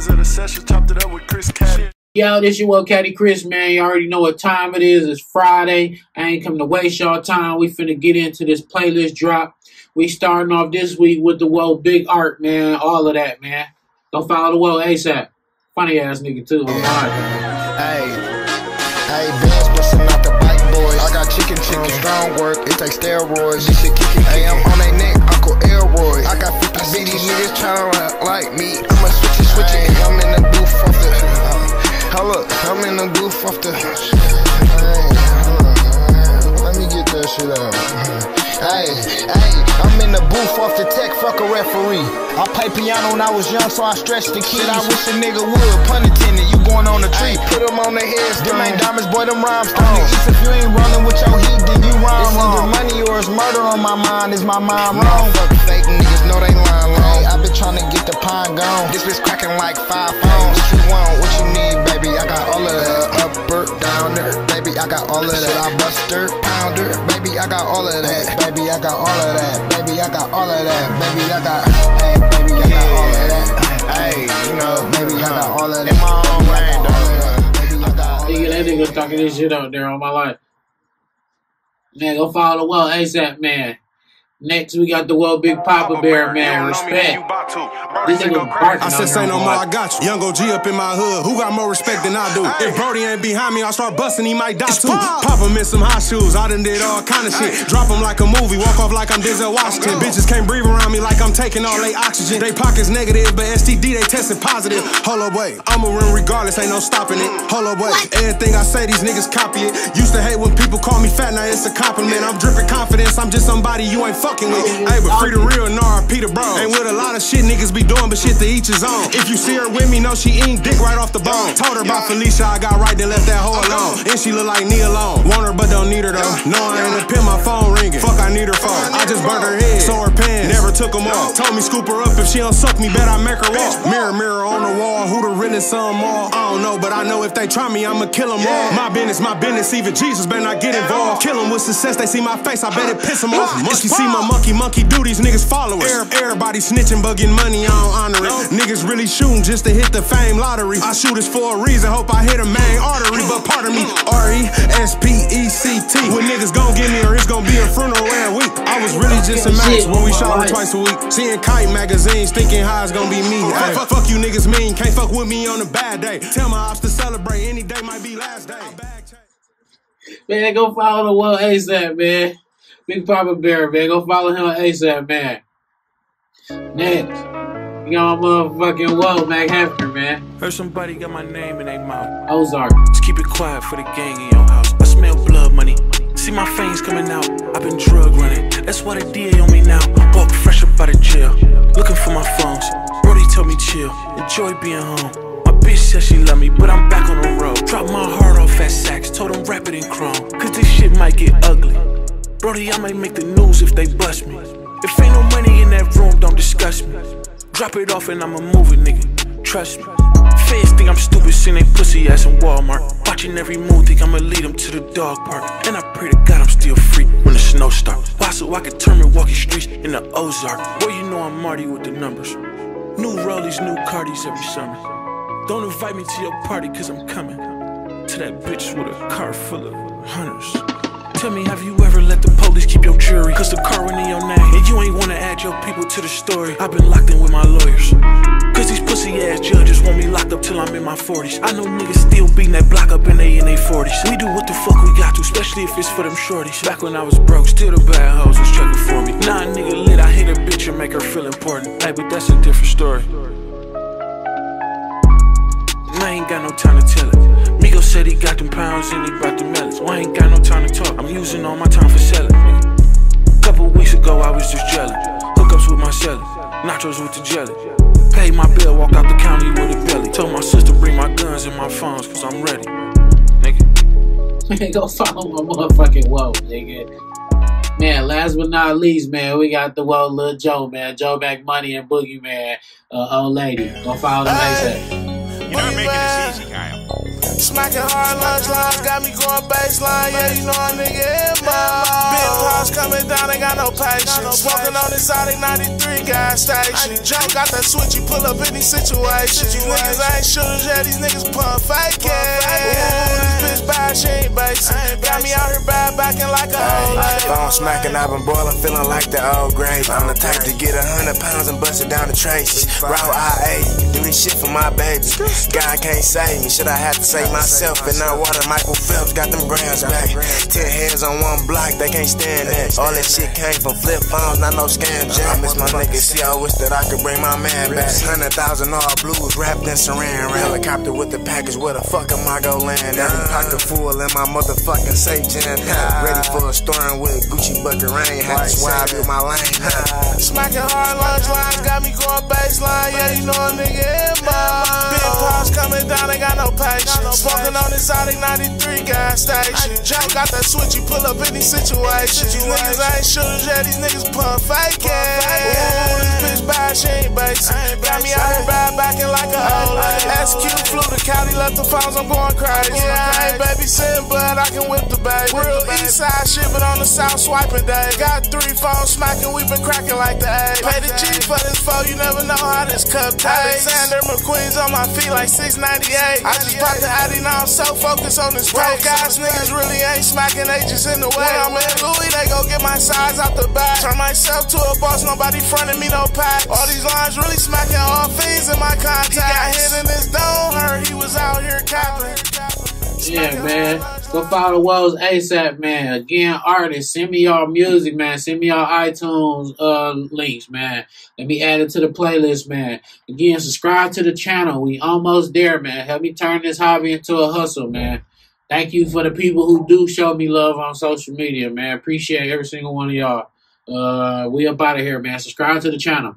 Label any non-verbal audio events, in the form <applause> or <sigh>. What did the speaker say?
sessions of the sessions, chopped it up with Chris Caddy. Yo, this your well Caddy Chris, man. You already know what time it is. It's Friday. I ain't come to waste y'all time. We finna get into this playlist drop. We starting off this week with the Whoa Big Art, man. All of that, man. Go follow the Whoa ASAP. Funny ass nigga, too. I'm hard. Hey, hey, Benz busting out the bike boys. I got chicken, chicken, strong work. It takes steroids. This shit kicking. Hey, I'm on they neck, Uncle Hey, I'm in the booth off the tech, fuck a referee. I played piano when I was young, so I stretched the kid. I wish a nigga would, pun intended, you going on the tree. Put them on the heads, them ain't diamonds, boy, them rhinestones. East, oh. if you ain't running with your heat, then you rhyme It's either money or it's murder on my mind, is my mind wrong? Fuck fake niggas, know they lying long. I been trying to get the pine gone. This bitch cracking like five phones. What you want, what you need, baby? I got all of that. Upper, downer, baby, I got all of that. I buster, pounder, baby, I got all of that. Baby, I got all of that. Baby, I got all of that. Baby, I got, hey, baby, I got all of that. Hey, you know, baby, I got all of that. In my own lane, dog. Baby, I got all of Nigga, that that. nigga talking this shit out there on my life. Man, go follow the Well ASAP, man. Next, we got the Well Big Papa Bear, man. Respect. This nigga barking I said, say no more, I got you. Young OG up in my hood. Who got more respect than I do? If Brody ain't behind me, I start busting, he might die too. Pop him in some high shoes. I done did all kind of shit. Drop him like a movie. Walk off like I'm Denzel Washington. Bitches can't breathe around me like I'm taking all they oxygen. They pockets negative, but STD they tested positive. Hold up, wait. I'ma run regardless, ain't no stopping it. Hold up, wait. Everything I say, these niggas copy it. Used to hate when people call me fat, now it's a compliment. I'm dripping confidence. I'm just somebody you ain't fucking with. Hey, but free the real, nah, Peter Bro. Ain't with a lot of shit niggas be doing, but shit to each his own. If you see her with me, know she eating dick right off the bone. Told her about Felicia, I got right, then left that hoe alone. And she look like Nia Long. Want her, but don't need her though. No, I ain't a pin, my phone ringing. Fuck, I need her phone. I just burnt her head, so her pants. Never took them off. Told me scoop her up if she don't suck me, bet I make her walk. Mirror, mirror on the wall, who some all? I don't know, but I know if they try me, I'ma kill them all. My business, my business, even Jesus better not get involved. Kill them with success, they see my face, I bet it piss them off. Monkey see my monkey, monkey do these niggas followers. Everybody snitching, but getting money, I don't honor it. Niggas really shooting just to hit the fame lottery. I shoot this for a reason, hope I hit a main artery. But pardon me, R E S P E C T. When niggas gon' get me, or it's gon' be a funeral every week. I was really just a match when we shower twice a week. Seeing kite magazines, thinking how it's gon' be me. Hey, fuck, fuck you niggas mean, can't fuck with me on a bad day. Tell my ops to celebrate, any day might be last day. Man, go follow the Well ASAP, man. Big Papa Bear, man. Go follow him on ASAP, man. Next, got my motherfucking Whoa, Mac Heftner, man. Heard somebody got my name in their mouth. Ozark. Just keep it quiet for the gang in your house. I smell blood money. See my fangs coming out. I've been drug running. That's why the DA on me now. Walk fresh up out of jail. Looking for my phones. Brody told me chill. Enjoy being home. My bitch said she love me, but I'm back on the road. Drop my heart off at Saks. Told him wrap it in chrome. Cause this shit might get ugly. Brody, I might make the news if they bust me. If ain't no money in that room, don't discuss me. Drop it off and I'ma move it, nigga. Trust me. Fans think I'm stupid, seeing they pussy ass in Walmart. Watching every move, think I'ma lead them to the dog park. And I pray to God I'm still free when the snow starts. Why so I can turn Milwaukee streets into Ozark. Boy, you know I'm Marty with the numbers. New rollies, new Cardis every summer. Don't invite me to your party, cause I'm coming. To that bitch with a car full of hunters. Tell me, have you ever let the police keep your jury? Cause the car went in your name, and you ain't wanna add your people to the story. I've been locked in with my lawyers. Cause these pussy ass judges want me locked up till I'm in my 40s. I know niggas still beating that block up in they in their 40s. We do what the fuck we got to, especially if it's for them shorties. Back when I was broke, still the bad hoes was checking for me. Nah, nigga lit, I hit a bitch and make her feel important. Hey, but that's a different story. And I ain't got no time to tell it. Migo said he got them pounds and he all my time for selling. Couple weeks ago, I was just jelly. Hookups with my celly, nachos with the jelly. Paid my bill, walked out the county with a belly. Told my sister bring my guns and my phones, cause I'm ready. Nigga. <laughs> Man, go follow my motherfucking Whoa, nigga. Man, last but not least, man, we got the Whoa Lil Joe, man. Joe Back Money and Boogie, man. Uh, old lady. Go follow them ASAP. You're not making this easy, Kyle. Smacking hard lunch lines, got me going baseline. Yeah, you know a nigga in my Big pause coming down, ain't got no patience. Smoking on this Exotic 93 gas station. Jump got that switch, you pull up any situation. These niggas ain't shooters, yeah, these niggas pump faking. Ooh, this bitch bad, she ain't basic. Got me out here bad, backing like a hoe. Phone smacking, I've been boiling, feeling like the old grave. I'm the type to get a hundred pounds and bust it down the traces. Route I 80, do this shit for my babies. God can't save me, should I have to save myself? And not water, Michael Phelps got them grams back. Ten heads on one block, they can't stand that. All that shit came from flip phones, not no scam jack. I miss my niggas, see, I wish that I could bring my man back. Hundred thousand all blues wrapped in saran wrap. Helicopter with the package, where the fuck am I go land? Every pocket full in my motherfucking safe jam. Ready for a storm with Gucci bucket rain. Had to swab with my lane. Smacking hard lunch lines, got me going baseline. Yeah, you know a nigga in my Big pause coming down, ain't got no patience. Smoking on Exotic 93 gas station. Jump got that switch, you pull up any situation. These niggas ain't shooters, yeah, these niggas pump faking. She ain't basic. Got me out here bad, backing like a hoe. SQ flew to Cali, left the phones, I'm going crazy. Yeah, I ain't babysitting, but I can whip the baby. Real east side shit, but on the south swiping day. Got three phones smacking, we been cracking like the A. Pay the G for this phone, you never know how this cup tastes. Alexander McQueen's on my feet like 698. I just popped the Addy, now I'm so focused on this broke ass niggas really ain't smacking, they just in the way. When I'm in Louis, they go get my size out the back. Turn myself to a boss, nobody fronting me no pack. All these lines really smacking all fiends in my contact. He got hit in his dome, heard he was out here capping. Yeah, man. Go follow Wells ASAP, man. Again, artists, send me y'all music, man. Send me y'all iTunes uh links, man. Let me add it to the playlist, man. Again, subscribe to the channel. We almost there, man. Help me turn this hobby into a hustle, man. Thank you for the people who do show me love on social media, man. Appreciate every single one of y'all. Uh, we up out of here, man. Subscribe to the channel.